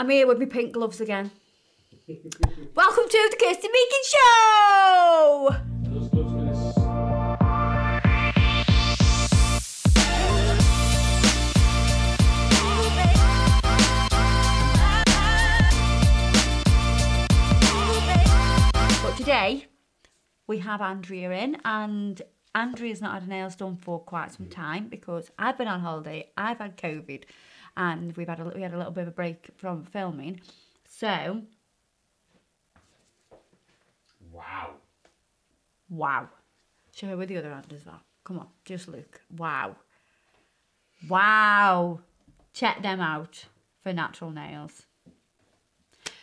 I'm here with my pink gloves again. Welcome to the Kirsty Meakin Show! But today we have Andrea in, and Andrea's not had her nails done for quite some time because I've been on holiday, I've had COVID, and we've had a, we had a little bit of a break from filming. So, Wow. wow. Show her with the other hand as well. Come on, just look. Wow. Wow. Check them out for natural nails.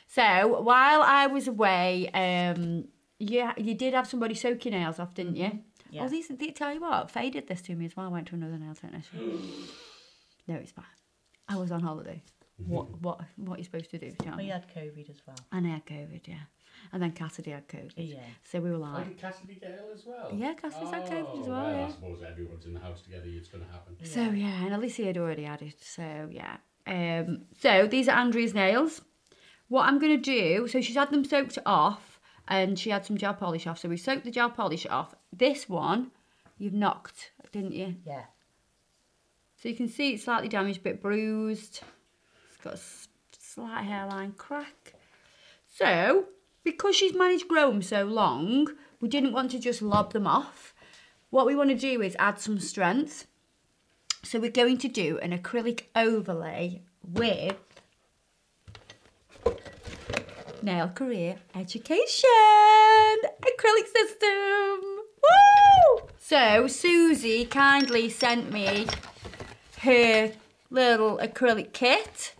So while I was away, um, yeah, you did have somebody soak your nails off, didn't you? Yeah. Oh, these, they, tell you what, Faye did this to me as well. I went to another nail technician. no, it's fine. I was on holiday. What what what are you supposed to do? Tell Oh, me. you had COVID as well. And I had COVID, yeah. And then Cassidy had COVID. Yeah. So we were Oh, like, did Cassidy get ill as well? Yeah, Cassidy's had COVID as well, I yeah. suppose everyone's in the house together, it's going to happen. So yeah, and Alicia had already had it. So yeah. Um, so these are Andrea's nails. What I'm gonna do, so she's had them soaked off, and she had some gel polish off. So we soaked the gel polish off. This one, you've knocked, didn't you? Yeah. So you can see it's slightly damaged, a bit bruised. It's got a slight hairline crack. So because she's managed grow them so long, we didn't want to just lob them off. What we want to do is add some strength. So we're going to do an acrylic overlay with Nail Career Education acrylic system. Woo! So Suzie kindly sent me her little acrylic kit.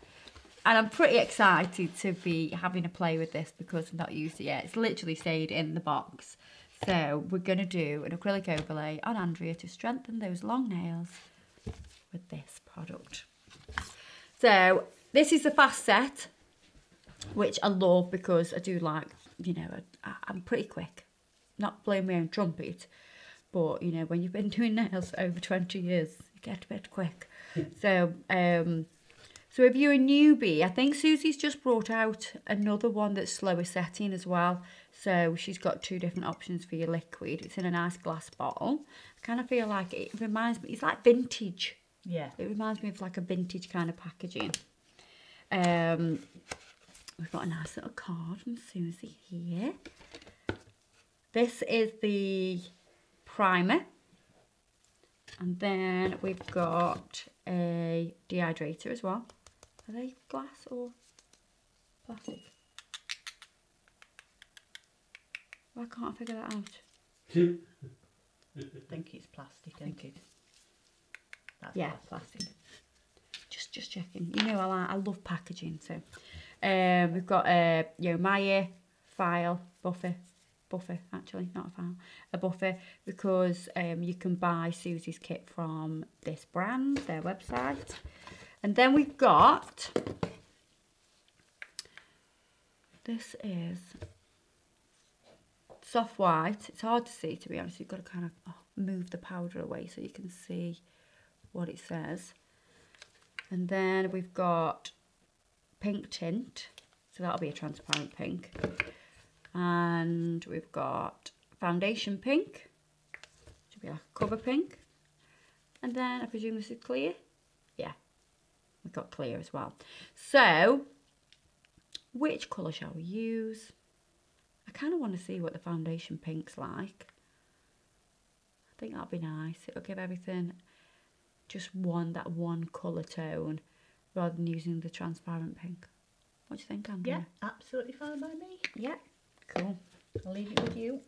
And I'm pretty excited to be having a play with this because I've not used it yet. It's literally stayed in the box. So we're going to do an acrylic overlay on Andrea to strengthen those long nails with this product. So this is the fast set, which I love because I do like, you know, I, I'm pretty quick. Not blowing my own trumpet, but you know, when you've been doing nails over 20 years, you get a bit quick. so, um, so if you're a newbie, I think Suzie's just brought out another one that's slower setting as well. So she's got two different options for your liquid. It's in a nice glass bottle. I kind of feel like it reminds me, it's like vintage. Yeah. It reminds me of like a vintage kind of packaging. Um, we've got a nice little card from Susie here. This is the primer. And then we've got a dehydrator as well. Are they glass or plastic? Why can't I figure that out? I think it's plastic, isn't it? That's Yeah, plastic. plastic. Just just checking. You know I like, I love packaging. So um, we've got a you know Maya file buffer buffer actually not a file a buffer because um, you can buy Suzie's kit from this brand their website and then we've got this is soft white it's hard to see to be honest you've got to kind of oh, move the powder away so you can see what it says. And then we've got pink tint, so that'll be a transparent pink. And we've got foundation pink, should be like a cover pink. And then I presume this is clear. Yeah, we've got clear as well. So, which colour shall we use? I kind of want to see what the foundation pink's like. I think that'll be nice. It'll give everything just one that one colour tone rather than using the transparent pink. What do you think, Andrea? Yeah, absolutely fine by me. Yeah. Cool. I'll leave it with you.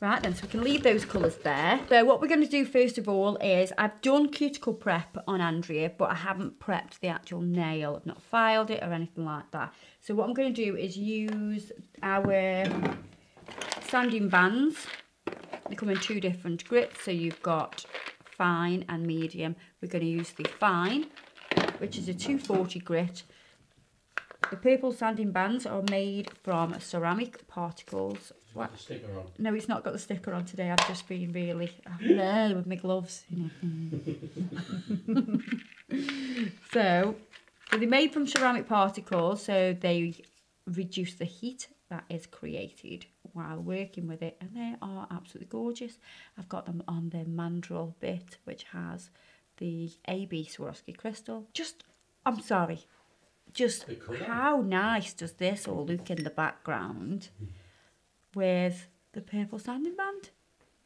Right then, so we can leave those colours there. So what we're going to do first of all is I've done cuticle prep on Andrea, but I haven't prepped the actual nail. I've not filed it or anything like that. So what I'm going to do is use our sanding bands. They come in two different grits, so you've got fine and medium. We're going to use the fine, which is a 240 grit. The purple sanding bands are made from ceramic particles. What? The sticker on. No, it's not got the sticker on today. I've just been really there with my gloves. So So they're made from ceramic particles, so they reduce the heat that is created while working with it, and they are absolutely gorgeous. I've got them on the mandrel bit, which has the AB Swarovski crystal. Just, I'm sorry, just how nice does this all look in the background with the purple sanding band?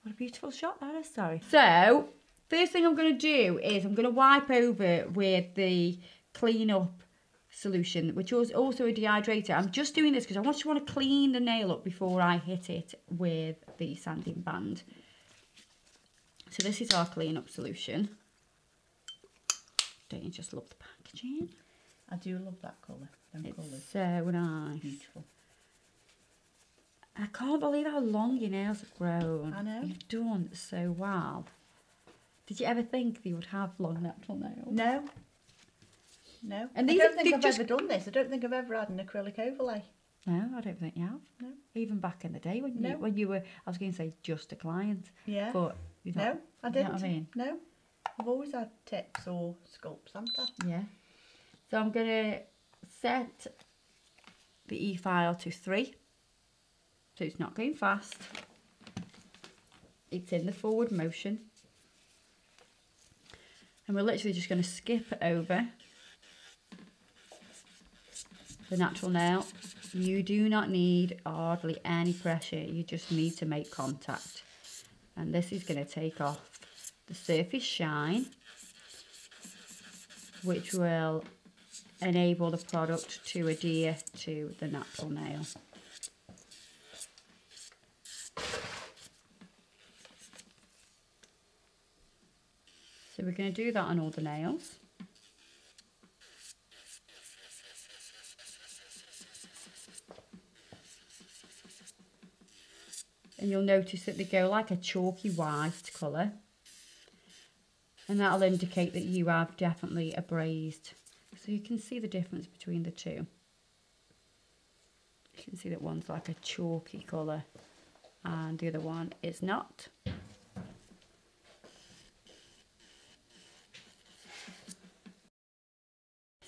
What a beautiful shot that is, sorry. So, first thing I'm going to do is I'm going to wipe over with the clean up solution, which was also a dehydrator. I'm just doing this because I just want to clean the nail up before I hit it with the sanding band. So this is our clean up solution. Don't you just love the packaging? I do love that colour. Them It's colours. so nice. Beautiful. I can't believe how long your nails have grown. I know. You've done so well. Did you ever think you would have long natural nails? No. No. And I don't think I've just- ever done this. I don't think I've ever had an acrylic overlay. No, I don't think you have. No. Even back in the day when you when you were, I was going to say just a client, Yeah. but you're no, not. I you know didn't. I mean? No. I've always had tips or sculpts, haven't I? Yeah. So I'm going to set the E file to three. So it's not going fast. It's in the forward motion. And we're literally just going to skip over the natural nail. You do not need hardly any pressure. You just need to make contact. And this is going to take off the surface shine which will enable the product to adhere to the natural nail. So we're going to do that on all the nails. And you'll notice that they go like a chalky white colour and that'll indicate that you have definitely abrased. So you can see the difference between the two. You can see that one's like a chalky colour and the other one is not.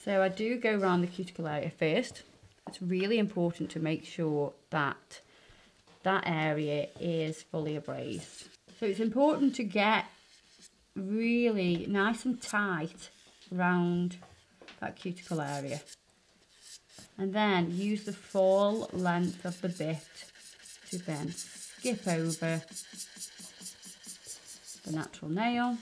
So I do go around the cuticle area first. It's really important to make sure that that area is fully abrased. So it's important to get really nice and tight round that cuticle area. And then use the full length of the bit to then skip over the natural nail.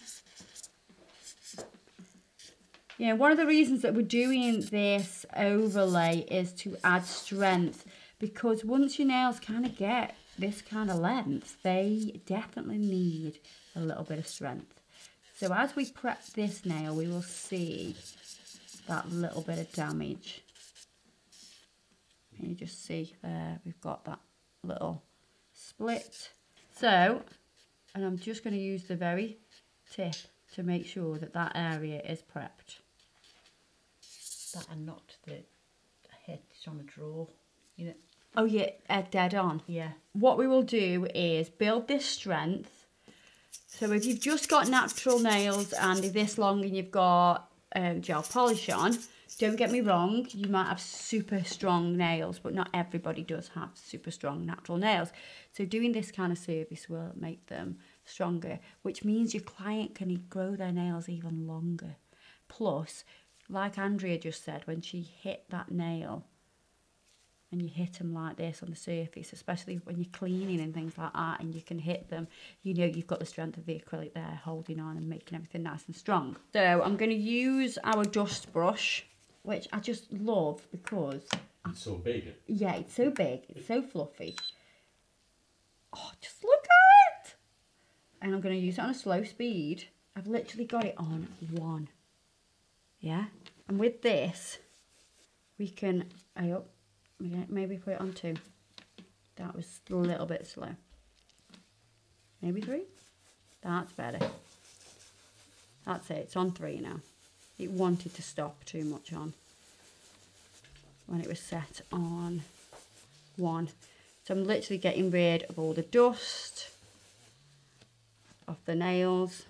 Yeah, one of the reasons that we're doing this overlay is to add strength because once your nails kind of get this kind of length, they definitely need a little bit of strength. So as we prep this nail, we will see that little bit of damage. Can you just see there, we've got that little split. So, and I'm just going to use the very tip to make sure that that area is prepped. That and not the hit on a draw. You know. Oh yeah, uh, dead on. Yeah. What we will do is build this strength. So if you've just got natural nails and this long and you've got um, gel polish on, don't get me wrong, you might have super strong nails, but not everybody does have super strong natural nails. So doing this kind of service will make them stronger, which means your client can grow their nails even longer. Plus, like Andrea just said, when she hit that nail, and you hit them like this on the surface, especially when you're cleaning and things like that, and you can hit them, you know you've got the strength of the acrylic there holding on and making everything nice and strong. So I'm going to use our dust brush, which I just love because, It's so big. yeah, it's so big, it's so fluffy. Oh, just look at it! And I'm going to use it on a slow speed. I've literally got it on one. Yeah? And with this, we can, I up, maybe put it on two. That was a little bit slow. Maybe three? That's better. That's it, it's on three now. It wanted to stop too much on when it was set on one. So I'm literally getting rid of all the dust off the nails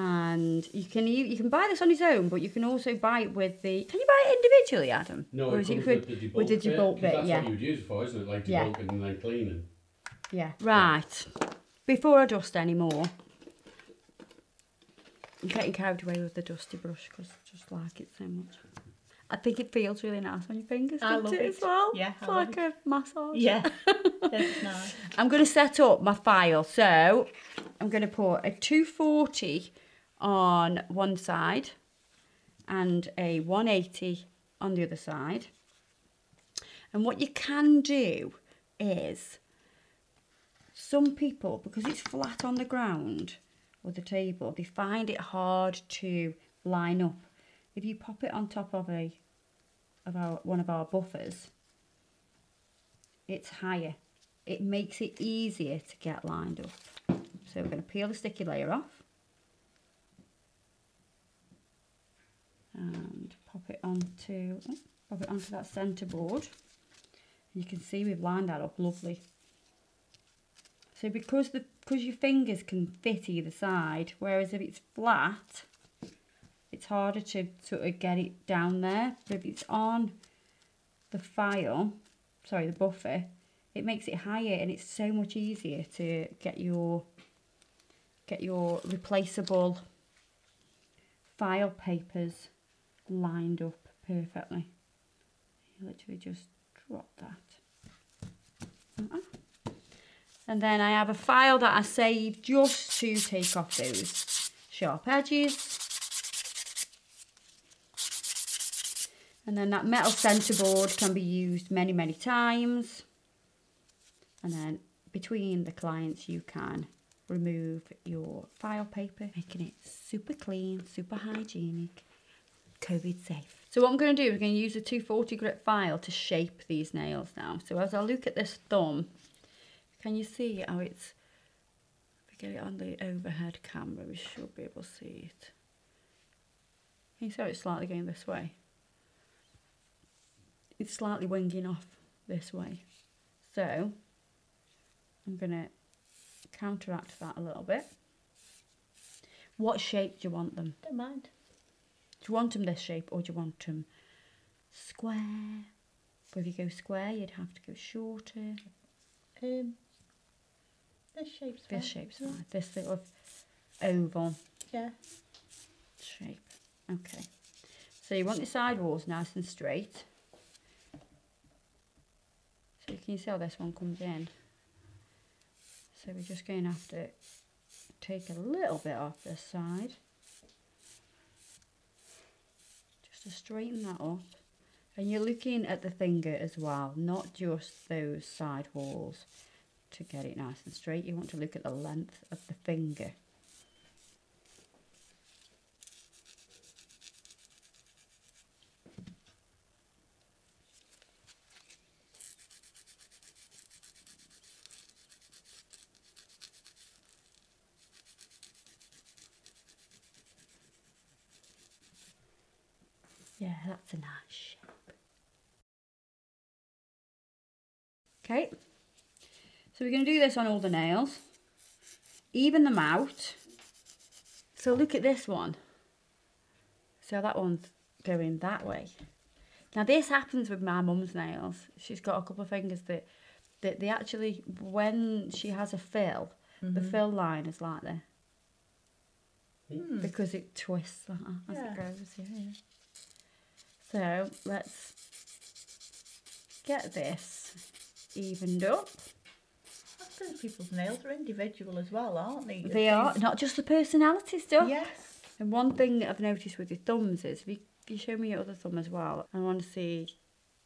And you can you, you can buy this on its own, but you can also buy it with the. Can you buy it individually, Adam? No, or it is it comes for- with the debulk with the bit, debulk 'cause bit? That's Yeah. what you would use it for, isn't it? Like Yeah. debulking and then cleaning. Yeah. Right. Before I dust anymore, I'm getting carried away with the dusty brush because I just like it so much. I think it feels really nice on your fingers, I doesn't love it, as well? Yeah, It's I love like a massage. Yeah, that's nice. I'm going to set up my file. So I'm going to put a 240 on one side and a 180 on the other side. And what you can do is some people, because it's flat on the ground or the table, they find it hard to line up. If you pop it on top of a of our one of our buffers, it's higher. It makes it easier to get lined up. So we're going to peel the sticky layer off and pop it onto oh, pop it onto that centre board. You can see we've lined that up lovely. So because the because your fingers can fit either side, whereas if it's flat, it's harder to sort of get it down there. But if it's on the file, sorry, the buffer, it makes it higher and it's so much easier to get your get your replaceable file papers lined up perfectly. You literally just drop that. Uh-uh. And then I have a file that I saved just to take off those sharp edges. And then that metal centre board can be used many, many times. And then between the clients you can remove your file paper, making it super clean, super hygienic, COVID safe. So what I'm going to do is I'm going to use a 240 grit file to shape these nails now. So as I look at this thumb, can you see how it's, if we get it on the overhead camera, we should be able to see it. Can you see how it's slightly going this way? It's slightly winging off this way. So I'm going to counteract that a little bit. What shape do you want them? Don't mind. Do you want them this shape or do you want them square? But if you go square, you'd have to go shorter. Um, this shape's fine. This shape's fine. This sort of oval Yeah. shape. Okay. So you want your side walls nice and straight. So you can see how this one comes in. So we're just going to have to take a little bit off this side. Just straighten that up. And you're looking at the finger as well, not just those side walls to get it nice and straight. You want to look at the length of the finger. Yeah, that's a nice shape. Okay, so we're going to do this on all the nails. Even them out. So look at this one. So that one's going that way. Now this happens with my mum's nails. She's got a couple of fingers that, that they actually, when she has a fill, the mm-hmm. fill line is like this. Hmm. Because it twists like that as Yeah. it goes, yeah, yeah. So let's get this evened up. I suppose people's nails are individual as well, aren't they? They are not just the personality stuff. Yes. And one thing I've noticed with your thumbs is, if you, if you show me your other thumb as well, I want to see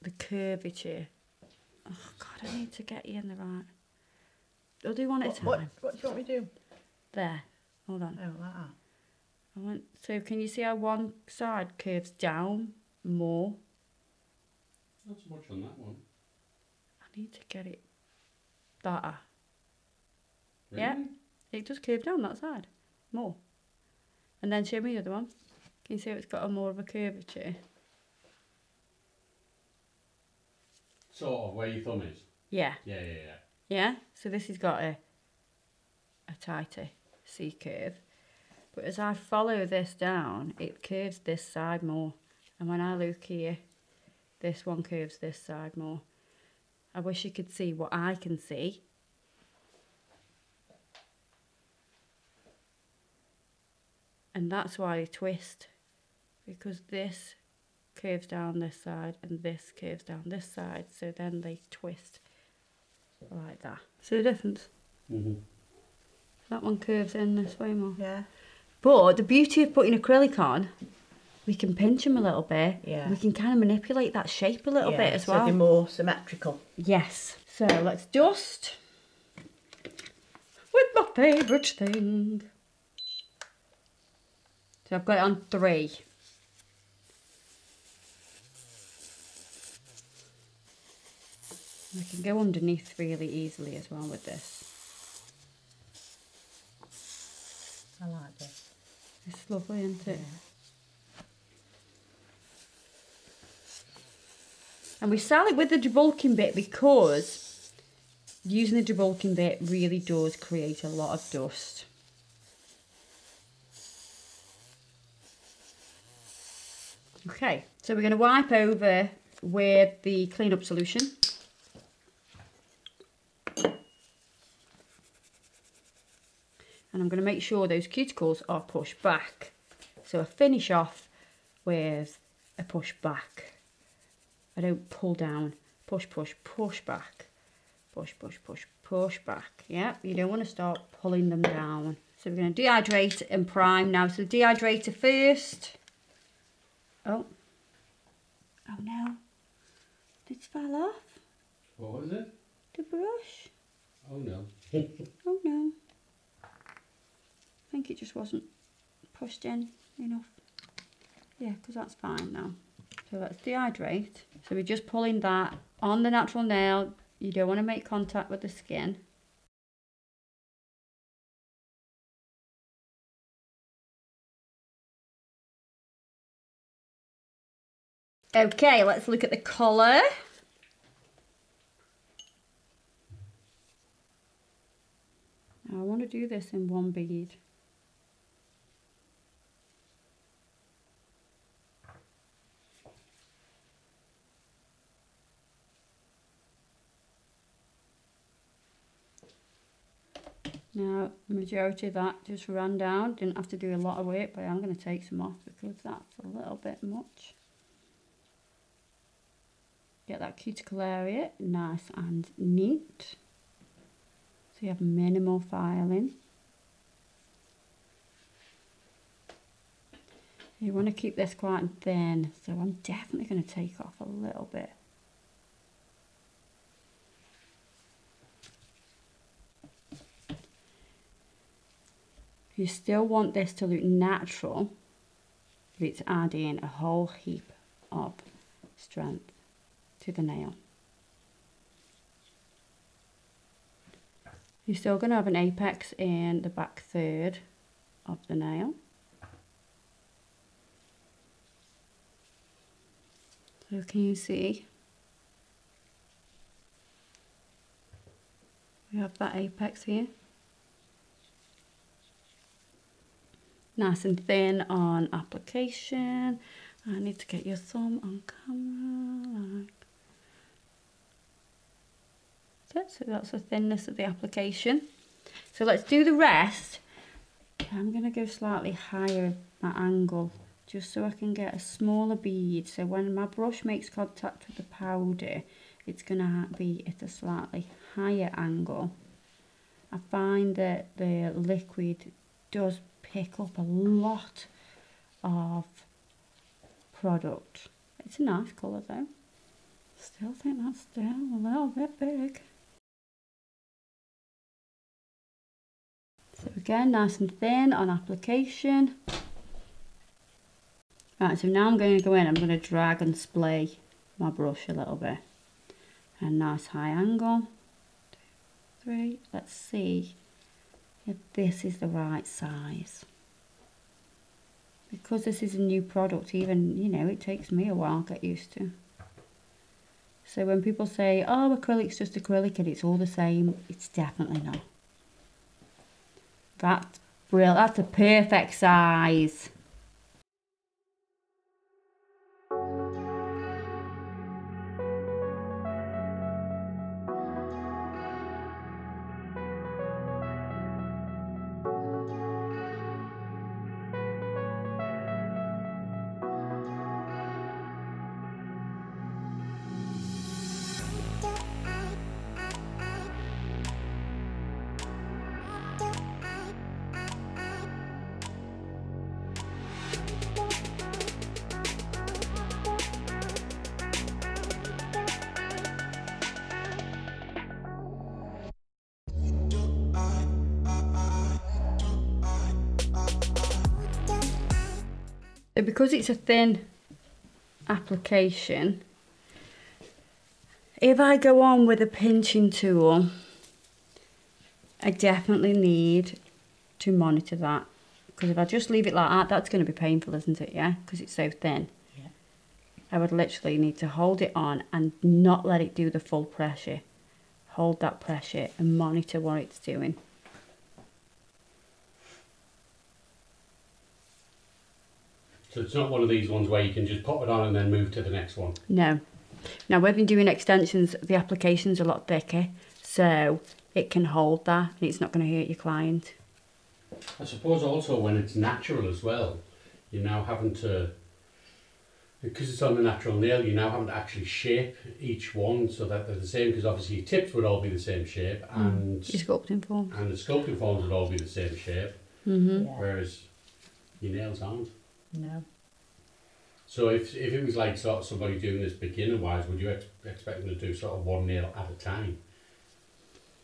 the curvature. Oh God, I need to get you in the right. I'll do one at a time. what, what do you want me to do? There. Hold on. Oh, that. I want. So can you see how one side curves down more? Not so much on that one. I need to get it better. Yeah. It just curved down that side more. And then show me the other one. Can you see it's got a more of a curvature? Sort of where your thumb is. Yeah. Yeah, yeah, yeah. Yeah. So this has got a a tighter C curve. But as I follow this down, it curves this side more. And when I look here, this one curves this side more. I wish you could see what I can see. And that's why I twist. Because this curves down this side and this curves down this side. So then they twist like that. See the difference? Mm-hmm. That one curves in this way more. Yeah. But the beauty of putting acrylic on, we can pinch them a little bit. Yeah. We can kind of manipulate that shape a little yeah, bit as so well. they're more symmetrical. Yes. So let's dust with my favourite thing. So I've got it on three. I can go underneath really easily as well with this. I like this. It's lovely, isn't it? And we it with the debulking bit because using the debulking bit really does create a lot of dust. Okay, so we're going to wipe over with the clean-up solution. And I'm going to make sure those cuticles are pushed back. So I finish off with a push back. I don't pull down, push, push, push back. Push, push, push, push back. Yeah, you don't want to start pulling them down. So we're going to dehydrate and prime now. So dehydrator first. Oh. Oh no. It's fell off. What was it? The brush. Oh no. Oh no. I think it just wasn't pushed in enough. Yeah, because that's fine now. So let's dehydrate. So we're just pulling that on the natural nail. You don't want to make contact with the skin. Okay, let's look at the colour. I want to do this in one bead. Now, majority of that just ran down. Didn't have to do a lot of work, but I'm going to take some off because that's a little bit much. Get that cuticle area nice and neat. So you have minimal filing. You want to keep this quite thin, so I'm definitely going to take off a little bit. You still want this to look natural, but it's adding a whole heap of strength to the nail. You're still going to have an apex in the back third of the nail. So can you see? We have that apex here. Nice and thin on application. I need to get your thumb on camera. Like. So that's the thinness of the application. So let's do the rest. I'm going to go slightly higher my angle just so I can get a smaller bead. So when my brush makes contact with the powder, it's going to be at a slightly higher angle. I find that the liquid does pick up a lot of product. It's a nice colour though. Still think that's still a little bit big. So again, nice and thin on application. Right, so now I'm going to go in, I'm going to drag and splay my brush a little bit. A nice high angle. Two, three. Let's see if this is the right size. Because this is a new product, even, you know, it takes me a while to get used to. So when people say, oh, acrylic's just acrylic and it's all the same, it's definitely not. That's Real, that's a perfect size. So because it's a thin application, if I go on with a pinching tool, I definitely need to monitor that. Because if I just leave it like that, that's going to be painful, isn't it? Yeah, because it's so thin. Yeah. I would literally need to hold it on and not let it do the full pressure. Hold that pressure and monitor what it's doing. So it's not one of these ones where you can just pop it on and then move to the next one. No. Now, when you're doing extensions, the application's a lot thicker, so it can hold that and it's not going to hurt your client. I suppose also when it's natural as well, you're now having to, because it's on a natural nail, you're now having to actually shape each one so that they're the same. Because obviously your tips would all be the same shape, and Your sculpting form. and the sculpting forms would all be the same shape, Mm-hmm. Yeah. whereas your nails aren't. No. So if if it was like sort of somebody doing this beginner wise, would you ex- expect them to do sort of one nail at a time,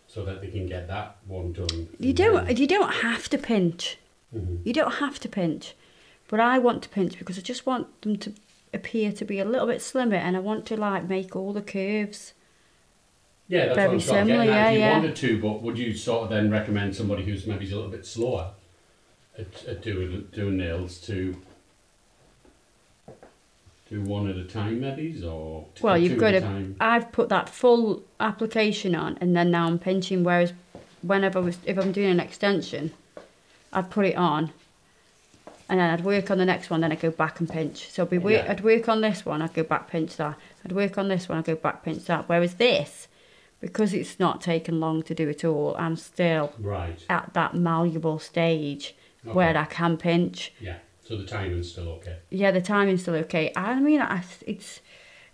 so that they can get that one done? You don't. You don't have to pinch. hmm You don't have to pinch, but I want to pinch because I just want them to appear to be a little bit slimmer, and I want to like make all the curves. Yeah, that's Very what I'm sort of similar, getting at. If you yeah, yeah. wanted to, but would you sort of then recommend somebody who's maybe a little bit slower at, at doing doing nails to do one at a time, maybe, or to Well, you've two got at a to. time? I've put that full application on, and then now I'm pinching. Whereas, whenever I was, if I'm doing an extension, I'd put it on, and then I'd work on the next one. Then I'd go back and pinch. So I'd be work, Yeah. I'd work on this one. I'd go back pinch that. I'd work on this one. I'd go back pinch that. Whereas this, because it's not taken long to do it all, I'm still Right. at that malleable stage where I can pinch. Yeah. So the timing's still okay. Yeah, the timing's still okay. I mean, I, it's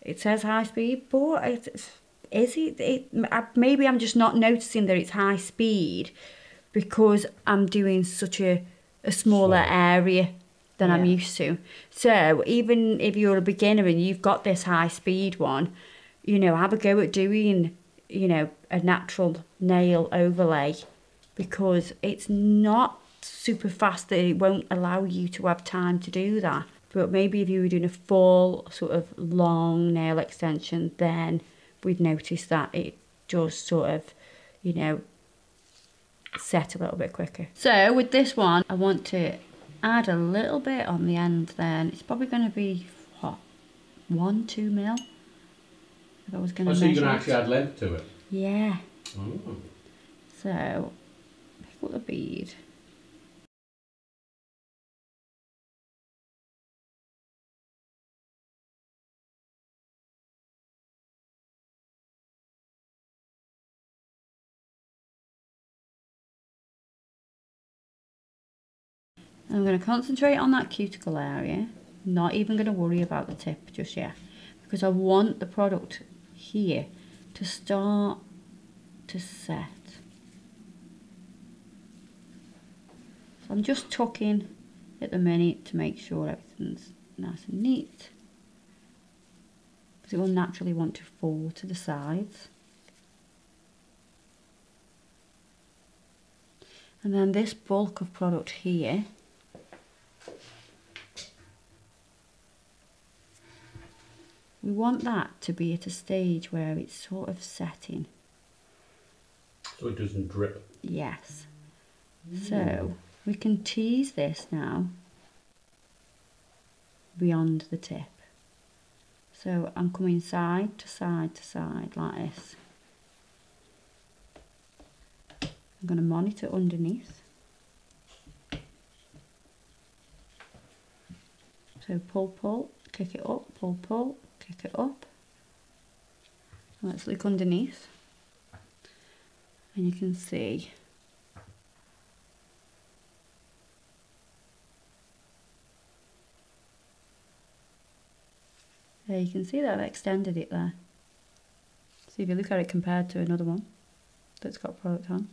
it says high speed, but it's, is it, it? I- Maybe I'm just not noticing that it's high speed because I'm doing such a a smaller Small. area than I'm used to. So even if you're a beginner and you've got this high speed one, you know, have a go at doing, you know, a natural nail overlay because it's not super fast that it won't allow you to have time to do that. But maybe if you were doing a full sort of long nail extension, then we'd notice that it does sort of, you know, set a little bit quicker. So with this one, I want to add a little bit on the end then. It's probably going to be, what, one, two mil? If I was going Oh, to so you're going to actually add length to it? Yeah. Oh. So, pick up the bead. I'm going to concentrate on that cuticle area. Not even going to worry about the tip just yet. Because I want the product here to start to set. So I'm just tucking at the minute to make sure everything's nice and neat. Because it will naturally want to fall to the sides. And then this bulk of product here We want that to be at a stage where it's sort of setting. So it doesn't drip. Yes. Mm. So we can tease this now beyond the tip. So I'm coming side to side to side like this. I'm going to monitor underneath. So pull, pull, kick it up, pull, pull, kick it up. Let's look underneath. And you can see There you can see that I've extended it there. so if you look at it compared to another one that's got product on,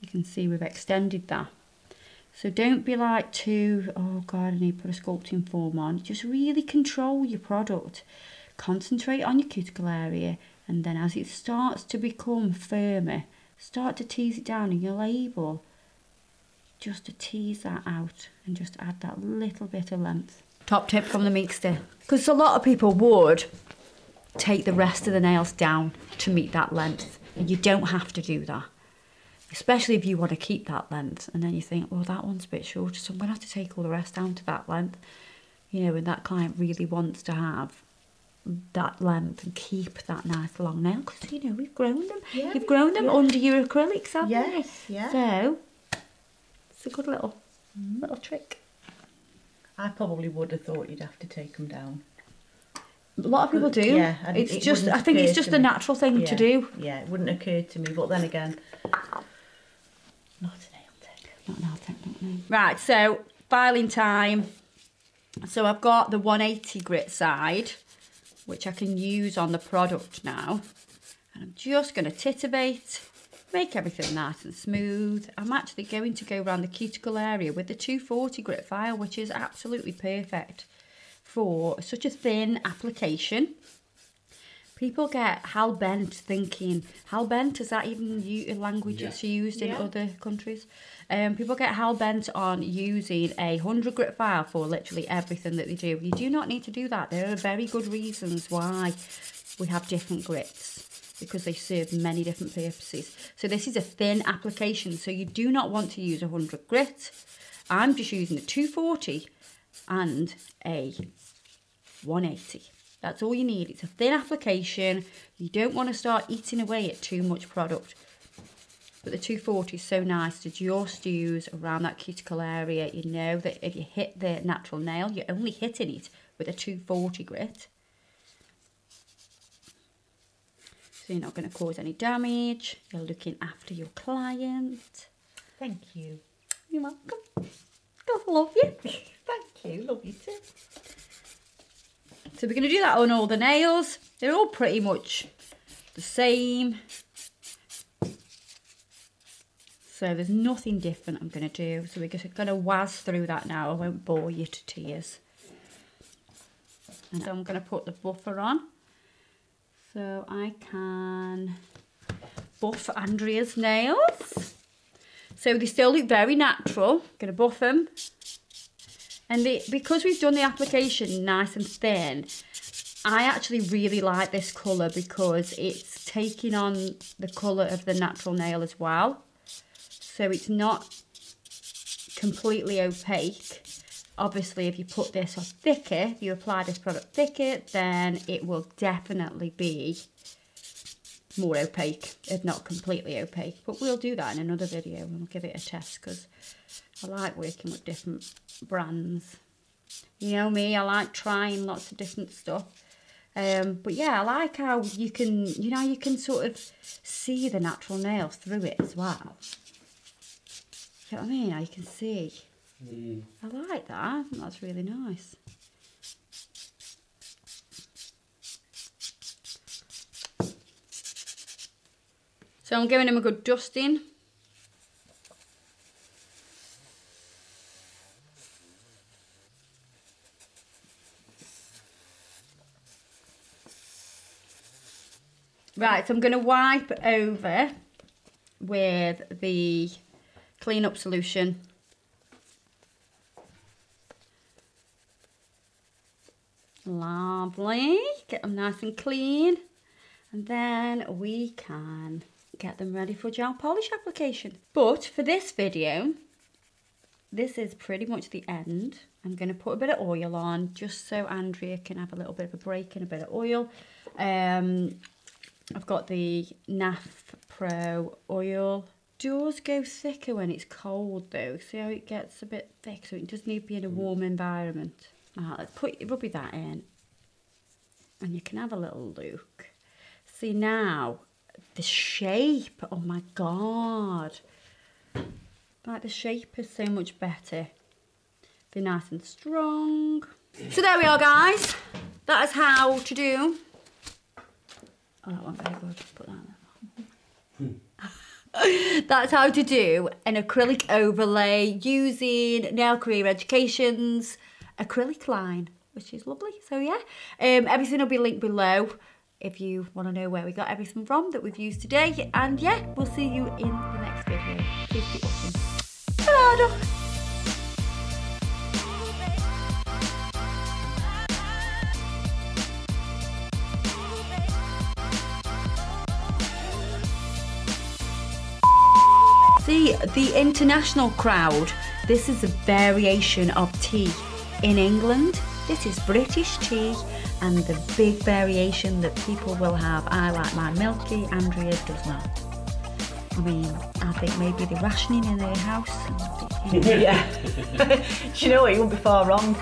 you can see we've extended that. So don't be like too, oh God, I need to put a sculpting form on. Just really control your product. Concentrate on your cuticle area and then as it starts to become firmer, start to tease it down and you're able just to tease that out and just add that little bit of length. Top tip from the Meekster. Because a lot of people would take the rest of the nails down to meet that length. And you don't have to do that. Especially if you want to keep that length. And then you think, well, that one's a bit shorter, so I'm going to have to take all the rest down to that length. You know, and that client really wants to have that length and keep that nice long nail because you know we've grown them Yeah, you've grown them yeah. under your acrylics haven't Yes, you yeah. so it's a good little mm-hmm. little trick I probably would have thought you'd have to take them down. A lot of people do. Yeah, and it's it just. I think it's just a natural thing yeah. to do. Yeah, it wouldn't occur to me, but then again, not a nail tech. Not now, technically. Right. So filing time. So I've got the 180 grit side, which I can use on the product now, and I'm just going to titivate, make everything nice and smooth. I'm actually going to go around the cuticle area with the 240 grit file, which is absolutely perfect for such a thin application. People get hell bent thinking hell bent is that even u- a language Yeah. that's used in Yeah. other countries? Um, people get hell bent on using a hundred grit file for literally everything that they do. You do not need to do that. There are very good reasons why we have different grits because they serve many different purposes. So this is a thin application, so you do not want to use a hundred grit. I'm just using a 240 and a 180. That's all you need. It's a thin application. You don't want to start eating away at too much product. But the 240 is so nice to just use around that cuticle area. You know that if you hit the natural nail, you're only hitting it with a 240 grit. So you're not going to cause any damage. You're looking after your client. Thank you. You're welcome. God love you. Thank you. Love you too. So we're going to do that on all the nails. They're all pretty much the same. So there's nothing different I'm going to do. So we're just going to whiz through that now. I won't bore you to tears. And so I'm going to put the buffer on. So I can buff Andrea's nails. So they still look very natural. I'm Going to buff them. And because we've done the application nice and thin, I actually really like this colour because it's taking on the colour of the natural nail as well. So it's not completely opaque. Obviously, if you put this on thicker, you apply this product thicker, then it will definitely be more opaque, if not completely opaque. But we'll do that in another video and we'll give it a test because I like working with different brands. You know me, I like trying lots of different stuff. Um, but yeah, I like how you can, you know, you can sort of see the natural nails through it as well. You know what I mean? How you can see. Mm. I like that. I think that's really nice. So I'm giving him a good dusting. Right, so I'm going to wipe over with the clean up solution. Lovely. Get them nice and clean. And then we can get them ready for gel polish application. But for this video, this is pretty much the end. I'm going to put a bit of oil on just so Andrea can have a little bit of a break and a bit of oil. Um, I've got the NAF Pro oil. Doors go thicker when it's cold though. See how it gets a bit thick, so it does need to be in a hmm. warm environment. Now, let's put rubby that in. And you can have a little look. See now, the shape. Oh my god. Like the shape is so much better. Be nice and strong. So there we are guys. That is how to do. Oh that good. Put that there. That's how to do an acrylic overlay using Nail Career Education's acrylic line, which is lovely. So yeah, um, everything will be linked below if you want to know where we got everything from that we've used today. And yeah, we'll see you in the next video. Please keep watching. Ta-da! See, the international crowd, this is a variation of tea. In England, this is British tea and the big variation that people will have. I like my milky, Andrea does not. I mean, I think maybe they're rationing in their house. yeah. Do you know what? You won't be far wrong.